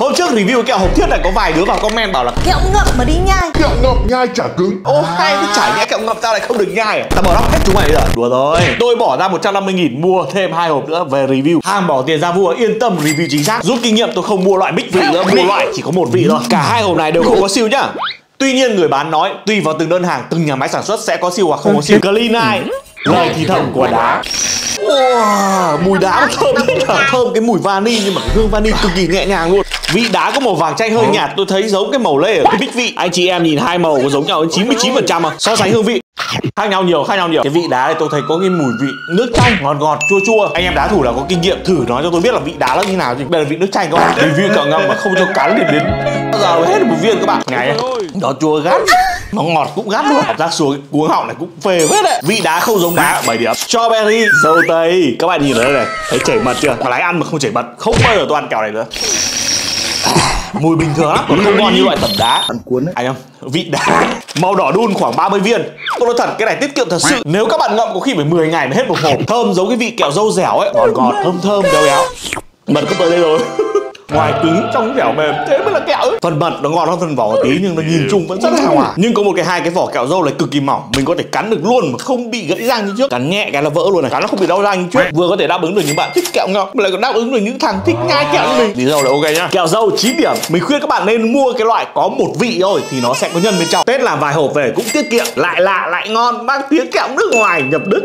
Hôm trước review kẹo hộp thiết này có vài đứa vào comment bảo là Kẹo ngậm mà đi nhai. Kẹo ngậm nhai chả cứng. Ô hay thế chả nhẽ kẹo ngậm tao lại không được nhai à? Tao bỏ lóc hết chúng mày bây giờ Đùa thôi Tôi bỏ ra 150 nghìn mua thêm hai hộp nữa về review. Hàng bỏ tiền ra mua yên tâm review chính xác. Rút kinh nghiệm tôi không mua loại bích vị nữa. Mua loại chỉ có một vị thôi. Cả hai hộp này đều không có siêu nhá. Tuy nhiên người bán nói tùy vào từng đơn hàng từng nhà máy sản xuất sẽ có siêu hoặc không có siêu. Clean Eye. Lời thì thầm của đá Wow, mùi đá mà thơm thế là thơm cái mùi vani nhưng mà cái hương vani cực kỳ nhẹ nhàng luôn. Vị đá có màu vàng chanh hơi nhạt tôi thấy giống cái màu lê ở cái bích vị. Anh chị em nhìn hai màu có giống nhau đến 99 phần trăm mà. So sánh hương vị. Khác nhau nhiều khác nhau nhiều. Cái vị đá này tôi thấy có cái mùi vị nước chanh ngọt ngọt chua chua. Anh em đá thủ là có kinh nghiệm thử nói cho tôi biết là vị đá nó như nào chứ đây là vị nước chanh các bạn. Review cậu ngâm mà không cho cắn thì đến. Bao giờ hết được một viên các bạn. Này nó chua gắt nó ngọt cũng gắt luôn. Ra xuống cái cuống họng này cũng phê hết đấy. Vị đá không giống đá. 7 điểm. Strawberry dâu tây. Các bạn nhìn ở đây này. Thấy chảy mật chưa? Mà lái ăn mà không chảy mật không bao giờ tôi ăn kẹo này nữa. Mùi bình thường lắm còn không ngon như loại tẩm đá. Ăn cuốn đấy. Anh em vị đá. Màu đỏ đun khoảng 30 viên. Tôi nói thật cái này tiết kiệm thật sự. Nếu các bạn ngậm có khi phải 10 ngày mới hết một hộp. Thơm giống cái vị kẹo dâu dẻo ấy. Ngọt ngọt thơm thơm béo béo. Mật có tới đây rồi ngoài cứng trong dẻo mềm thế mới là kẹo ấy. Phần mật nó ngon hơn phần vỏ một tí nhưng nó nhìn chung vẫn rất là hào hòa nhưng có một cái hai cái vỏ kẹo dâu này cực kỳ mỏng mình có thể cắn được luôn mà không bị gãy răng như trước. Cắn nhẹ cái là vỡ luôn này. Cắn nó không bị đau răng như trước. Vừa có thể đáp ứng được những bạn thích kẹo ngậm mà lại còn đáp ứng được những thằng thích nhai kẹo như mình. Thì dâu là ok nhá. Kẹo dâu 9 điểm. Mình khuyên các bạn nên mua cái loại có một vị thôi thì nó sẽ có nhân bên trong. Tết làm vài hộp về cũng tiết kiệm. Lại lạ lại ngon. Mang tiếng kẹo nước ngoài nhập đức